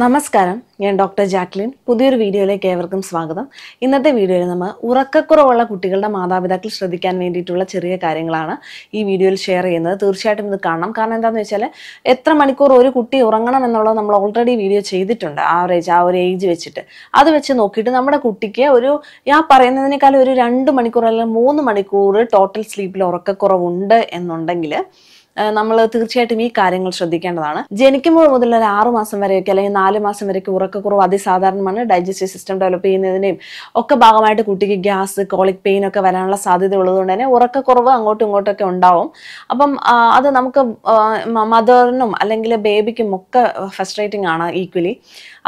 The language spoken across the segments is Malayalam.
നമസ്കാരം. ഞാൻ ഡോക്ടർ ജാക്ലിൻ. പുതിയൊരു വീഡിയോയിലേക്ക് ഏവർക്കും സ്വാഗതം. ഇന്നത്തെ വീഡിയോയിൽ നമ്മൾ ഉറക്കക്കുറവുള്ള കുട്ടികളുടെ മാതാപിതാക്കൾ ശ്രദ്ധിക്കാൻ വേണ്ടിയിട്ടുള്ള ചെറിയ കാര്യങ്ങളാണ് ഈ വീഡിയോയിൽ ഷെയർ ചെയ്യുന്നത്. തീർച്ചയായിട്ടും ഇത് കാണണം. കാരണം എന്താണെന്ന് വെച്ചാൽ എത്ര മണിക്കൂർ ഒരു കുട്ടി ഉറങ്ങണം എന്നുള്ളത് നമ്മൾ ഓൾറെഡി വീഡിയോ ചെയ്തിട്ടുണ്ട്. ആവറേജ് ആ ഒരു ഏജ് വെച്ചിട്ട്. അത് വെച്ച് നോക്കിയിട്ട് നമ്മുടെ കുട്ടിക്ക് ഒരു ഞാൻ പറയുന്നതിനേക്കാളും ഒരു രണ്ട് മണിക്കൂർ അല്ലെങ്കിൽ മൂന്ന് മണിക്കൂർ ടോട്ടൽ സ്ലീപ്പിൽ ഉറക്കക്കുറവുണ്ട് എന്നുണ്ടെങ്കിൽ നമ്മൾ തീർച്ചയായിട്ടും ഈ കാര്യങ്ങൾ ശ്രദ്ധിക്കേണ്ടതാണ്. ജനിക്കുമ്പോൾ മുതൽ ഒരു ആറു മാസം വരെയൊക്കെ അല്ലെങ്കിൽ നാല് മാസം വരെയൊക്കെ ഉറക്കക്കുറവ് അതിസാധാരണമാണ്. ഡൈജസ്റ്റീവ് സിസ്റ്റം ഡെവലപ്പ് ചെയ്യുന്നതിന്റെയും ഒക്കെ ഭാഗമായിട്ട് കുട്ടിക്ക് ഗ്യാസ് കോളിക് പെയിൻ ഒക്കെ വരാനുള്ള സാധ്യത ഉള്ളതുകൊണ്ട് തന്നെ ഉറക്കക്കുറവ് അങ്ങോട്ടും ഇങ്ങോട്ടൊക്കെ ഉണ്ടാവും. അപ്പം അത് നമുക്ക് മദറിനും അല്ലെങ്കിൽ ബേബിക്കും ഒക്കെ ഫ്രസ്ട്രേറ്റിംഗ് ആണ് ഈക്വലി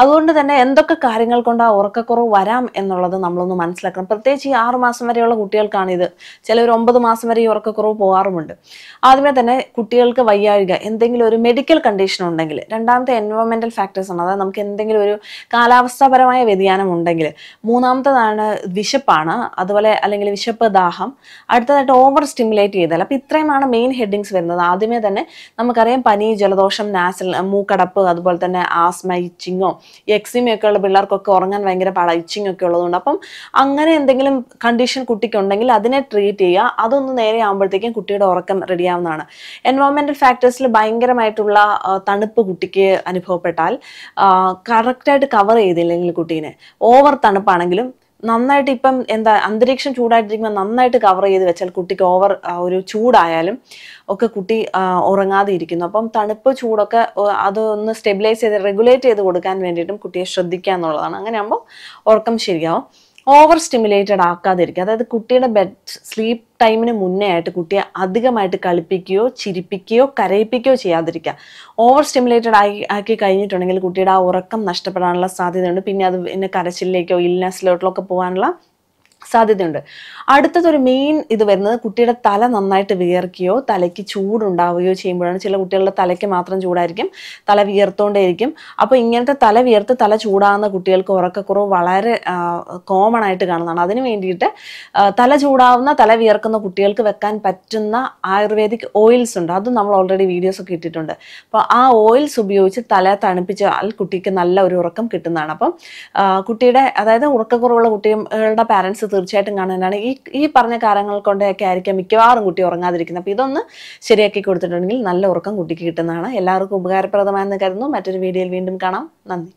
അതുകൊണ്ട് തന്നെ എന്തൊക്കെ കാര്യങ്ങൾ കൊണ്ട് ആ ഉറക്കക്കുറവ് വരാം എന്നുള്ളത് നമ്മളൊന്ന് മനസ്സിലാക്കണം. പ്രത്യേകിച്ച് ഈ ആറ് മാസം വരെയുള്ള കുട്ടികൾക്കാണ് ഇത് ചിലർ ഒമ്പത് മാസം വരെ ഈ ഉറക്കക്കുറവ് പോകാറുമുണ്ട്. ആദ്യമേ തന്നെ കുട്ടികൾക്ക് വയ്യാഴിക എന്തെങ്കിലും ഒരു മെഡിക്കൽ കണ്ടീഷൻ ഉണ്ടെങ്കിൽ രണ്ടാമത്തെ എൻവയോൺമെന്റൽ ഫാക്ടേഴ്സ് ആണ്. അതായത് നമുക്ക് എന്തെങ്കിലും ഒരു കാലാവസ്ഥാപരമായ വ്യതിയാനം ഉണ്ടെങ്കിൽ മൂന്നാമത്തേതാണ് വിശപ്പാണ് അതുപോലെ അല്ലെങ്കിൽ വിശപ്പ് ദാഹം. അടുത്തതായിട്ട് ഓവർ സ്റ്റിമുലേറ്റ് ചെയ്താൽ അപ്പോൾ ഇത്രയുമാണ് മെയിൻ ഹെഡിങ്സ് വരുന്നത്. ആദ്യമേ തന്നെ നമുക്കറിയാം പനി ജലദോഷം നാസൽ മൂക്കടപ്പ് അതുപോലെ തന്നെ ആസ്മ ഇച്ചിങ്ങോ എക്സിമയൊക്കെ ഉള്ള പിള്ളേർക്കൊക്കെ ഉറങ്ങാൻ ഭയങ്കര പാട ഇച്ചിങ് ഒക്കെ ഉള്ളതുകൊണ്ട്. അപ്പം അങ്ങനെ എന്തെങ്കിലും കണ്ടീഷൻ കുട്ടിക്കുണ്ടെങ്കിൽ അതിനെ ട്രീറ്റ് ചെയ്യുക. അതൊന്ന് നേരെ ആകുമ്പോഴത്തേക്കും കുട്ടിയുടെ ഉറക്കം റെഡിയാവുന്നതാണ് എൻവയോൺമെന്റൽ ഫാക്ടേഴ്സിൽ ഭയങ്കരമായിട്ടുള്ള തണുപ്പ് കുട്ടിക്ക് അനുഭവപ്പെട്ടാൽ കറക്റ്റായിട്ട് കവർ ചെയ്തില്ലെങ്കിൽ കുട്ടീനെ. ഓവർ തണുപ്പാണെങ്കിലും നന്നായിട്ട് ഇപ്പം എന്താ അന്തരീക്ഷം ചൂടായിട്ടിരിക്കുമ്പോൾ നന്നായിട്ട് കവർ ചെയ്ത് വെച്ചാൽ കുട്ടിക്ക് ഓവർ ഒരു ചൂടായാലും ഒക്കെ കുട്ടി ഉറങ്ങാതെ ഇരിക്കുന്നു. അപ്പം തണുപ്പ് ചൂടൊക്കെ അതൊന്ന് സ്റ്റെബിലൈസ് ചെയ്ത് റെഗുലേറ്റ് ചെയ്ത് കൊടുക്കാൻ വേണ്ടിയിട്ടും കുട്ടിയെ ശ്രദ്ധിക്കുക എന്നുള്ളതാണ് അങ്ങനെയാകുമ്പോൾ ഉറക്കം ശരിയാവും. ഓവർ സ്റ്റിമുലേറ്റഡ് ആക്കാതിരിക്കുക. അതായത് കുട്ടിയുടെ ബെഡ് സ്ലീപ്പ് ടൈമിന് മുന്നേ ആയിട്ട് കുട്ടിയെ അധികമായിട്ട് കളിപ്പിക്കുകയോ ചിരിപ്പിക്കുകയോ കരയിപ്പിക്കുകയോ ചെയ്യാതിരിക്കുക. ഓവർ സ്റ്റിമുലേറ്റഡ് ആയി ആക്കി കഴിഞ്ഞിട്ടുണ്ടെങ്കിൽ കുട്ടിയുടെ ആ ഉറക്കം നഷ്ടപ്പെടാനുള്ള സാധ്യതയുണ്ട്. പിന്നെ അത് പിന്നെ കരച്ചിലേക്കോ ഇൽനെസ്സിലോട്ടിലൊക്കെ പോകാനുള്ള സാധ്യതയുണ്ട്. അടുത്തതൊരു മെയിൻ ഇത് വരുന്നത് കുട്ടിയുടെ തല നന്നായിട്ട് വിയർക്കുകയോ തലയ്ക്ക് ചൂടുണ്ടാവുകയോ ചെയ്യുമ്പോഴാണ് ചില കുട്ടികളുടെ തലയ്ക്ക് മാത്രം ചൂടായിരിക്കും തല വിയർത്തോണ്ടേയിരിക്കും. അപ്പോൾ ഇങ്ങനത്തെ തല വിയർത്ത് തല ചൂടാകുന്ന കുട്ടികൾക്ക് ഉറക്കക്കുറവ് വളരെ കോമൺ ആയിട്ട് കാണുന്നതാണ്. അതിന് വേണ്ടിയിട്ട് തല ചൂടാവുന്ന തല വിയർക്കുന്ന കുട്ടികൾക്ക് വെക്കാൻ പറ്റുന്ന ആയുർവേദിക് ഓയിൽസ് ഉണ്ട്. അതും നമ്മൾ ഓൾറെഡി വീഡിയോസ് ഒക്കെ ഇട്ടിട്ടുണ്ട്. അപ്പോൾ ആ ഓയിൽസ് ഉപയോഗിച്ച് തല തണുപ്പിച്ചാൽ കുട്ടിക്ക് നല്ല ഒരു ഉറക്കം കിട്ടുന്നതാണ്. അപ്പം കുട്ടിയുടെ അതായത് ഉറക്കക്കുറവുള്ള കുട്ടികളുടെ പാരൻസ് തീർച്ചയായിട്ടും കാണാനാണ് ഈ ഈ പറഞ്ഞ കാര്യങ്ങൾ കൊണ്ടൊക്കെ ആയിരിക്കാം മിക്കവാറും കുട്ടി ഉറങ്ങാതിരിക്കുന്നത്. അപ്പോൾ ഇതൊന്ന് ശരിയാക്കി കൊടുത്തിട്ടുണ്ടെങ്കിൽ നല്ല ഉറക്കം കുട്ടിക്ക് കിട്ടുന്നതാണ്. എല്ലാവർക്കും ഉപകാരപ്രദമായെന്ന് കരുതുന്നു. മറ്റൊരു വീഡിയോയിൽ വീണ്ടും കാണാം. നന്ദി.